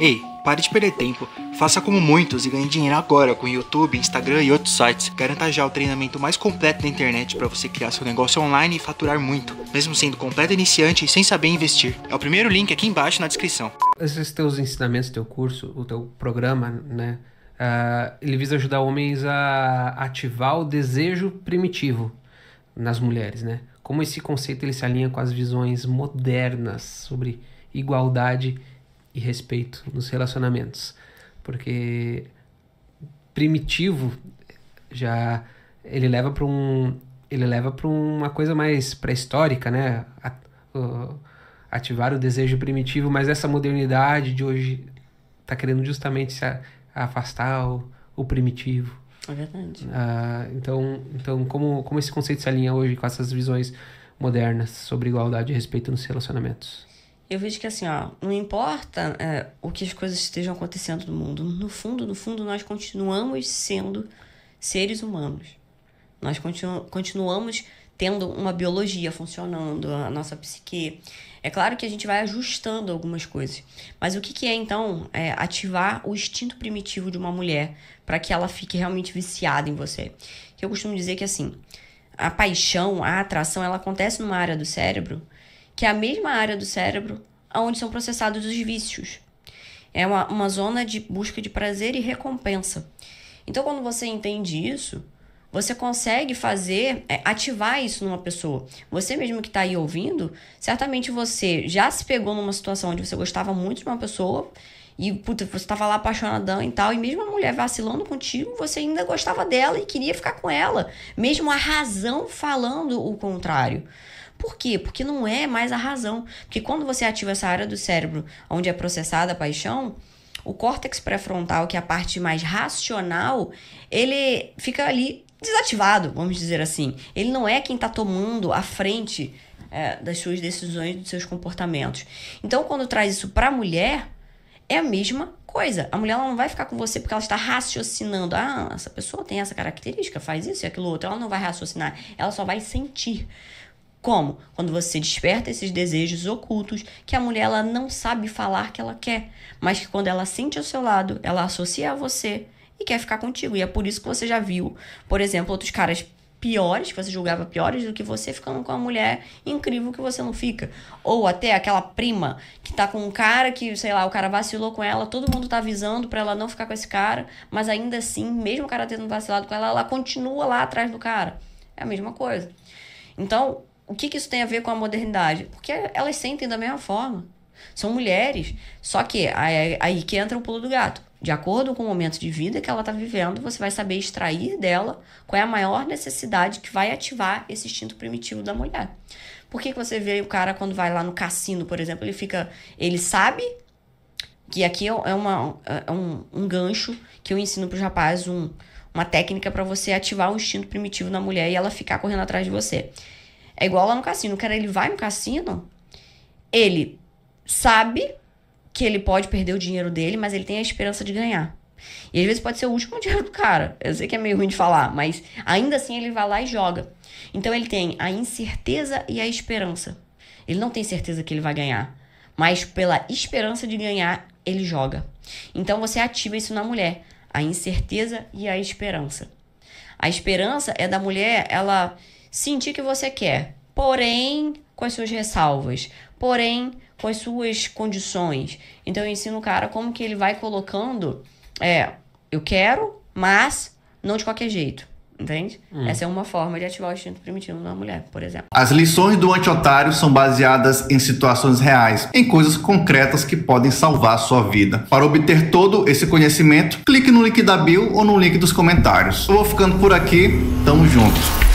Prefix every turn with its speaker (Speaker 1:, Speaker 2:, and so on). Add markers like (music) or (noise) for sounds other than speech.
Speaker 1: Ei, pare de perder tempo. Faça como muitos e ganhe dinheiro agora com YouTube, Instagram e outros sites. Garanta já o treinamento mais completo da internet para você criar seu negócio online e faturar muito, mesmo sendo completo iniciante e sem saber investir. É o primeiro link aqui embaixo na descrição.
Speaker 2: Esses teus ensinamentos, teu curso, o teu programa, né? Uh, ele visa ajudar homens a ativar o desejo primitivo nas mulheres, né? Como esse conceito ele se alinha com as visões modernas sobre igualdade e respeito nos relacionamentos. Porque primitivo já ele leva para um ele leva para uma coisa mais pré-histórica, né? ativar o desejo primitivo, mas essa modernidade de hoje está querendo justamente se afastar o, o primitivo.
Speaker 3: É verdade.
Speaker 2: Uh, então, então como, como esse conceito se alinha hoje com essas visões modernas sobre igualdade e respeito nos relacionamentos?
Speaker 3: Eu vejo que assim, ó, não importa é, o que as coisas estejam acontecendo no mundo, no fundo, no fundo, nós continuamos sendo seres humanos. Nós continu continuamos tendo uma biologia funcionando, a nossa psique. É claro que a gente vai ajustando algumas coisas, mas o que, que é então é ativar o instinto primitivo de uma mulher para que ela fique realmente viciada em você? Eu costumo dizer que assim, a paixão, a atração, ela acontece numa área do cérebro que é a mesma área do cérebro onde são processados os vícios. É uma, uma zona de busca de prazer e recompensa. Então, quando você entende isso, você consegue fazer, é, ativar isso numa pessoa. Você mesmo que está aí ouvindo, certamente você já se pegou numa situação onde você gostava muito de uma pessoa e puta, você estava lá apaixonadão e tal, e mesmo a mulher vacilando contigo, você ainda gostava dela e queria ficar com ela, mesmo a razão falando o contrário. Por quê? Porque não é mais a razão. Porque quando você ativa essa área do cérebro onde é processada a paixão, o córtex pré-frontal, que é a parte mais racional, ele fica ali desativado, vamos dizer assim. Ele não é quem está tomando a frente é, das suas decisões, dos seus comportamentos. Então, quando traz isso para a mulher, é a mesma coisa. A mulher não vai ficar com você porque ela está raciocinando. Ah, essa pessoa tem essa característica, faz isso e aquilo outro. Ela não vai raciocinar, ela só vai sentir. Como? Quando você desperta esses desejos ocultos que a mulher ela não sabe falar que ela quer, mas que quando ela sente ao seu lado, ela associa a você e quer ficar contigo. E é por isso que você já viu, por exemplo, outros caras piores, que você julgava piores do que você ficando com uma mulher incrível que você não fica. Ou até aquela prima que tá com um cara que, sei lá, o cara vacilou com ela, todo mundo tá avisando para ela não ficar com esse cara, mas ainda assim, mesmo o cara tendo vacilado com ela, ela continua lá atrás do cara. É a mesma coisa. Então, o que, que isso tem a ver com a modernidade? Porque elas sentem da mesma forma. São mulheres. Só que aí, aí que entra o pulo do gato. De acordo com o momento de vida que ela está vivendo, você vai saber extrair dela qual é a maior necessidade que vai ativar esse instinto primitivo da mulher. Por que, que você vê o cara quando vai lá no cassino, por exemplo, ele fica. Ele sabe que aqui é, uma, é um, um gancho que eu ensino para os rapazes, um, uma técnica para você ativar o instinto primitivo na mulher e ela ficar correndo atrás de você. É igual lá no cassino. O cara ele vai no cassino, ele sabe que ele pode perder o dinheiro dele, mas ele tem a esperança de ganhar. E às vezes pode ser o último (laughs) dinheiro do cara. Eu sei que é meio ruim de falar, mas ainda assim ele vai lá e joga. Então ele tem a incerteza e a esperança. Ele não tem certeza que ele vai ganhar, mas pela esperança de ganhar, ele joga. Então você ativa isso na mulher, a incerteza e a esperança. A esperança é da mulher, ela sentir que você quer, porém com as suas ressalvas, porém com as suas condições. Então eu ensino o cara como que ele vai colocando, é, eu quero, mas não de qualquer jeito. Entende? Hum. Essa é uma forma de ativar o instinto primitivo na mulher, por exemplo.
Speaker 4: As lições do anti-otário são baseadas em situações reais, em coisas concretas que podem salvar a sua vida. Para obter todo esse conhecimento, clique no link da bio ou no link dos comentários. Eu vou ficando por aqui, tamo juntos.